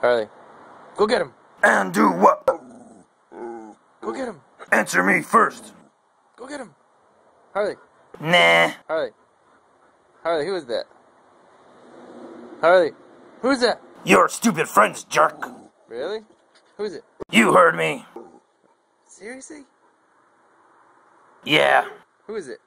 Harley, go get him. And do what? Go get him. Answer me first. Go get him. Harley, Nah. Harley, Harley, who is that? Harley, who is that? Your stupid friends, jerk. Really? Who is it? You heard me. Seriously? Yeah. Who is it?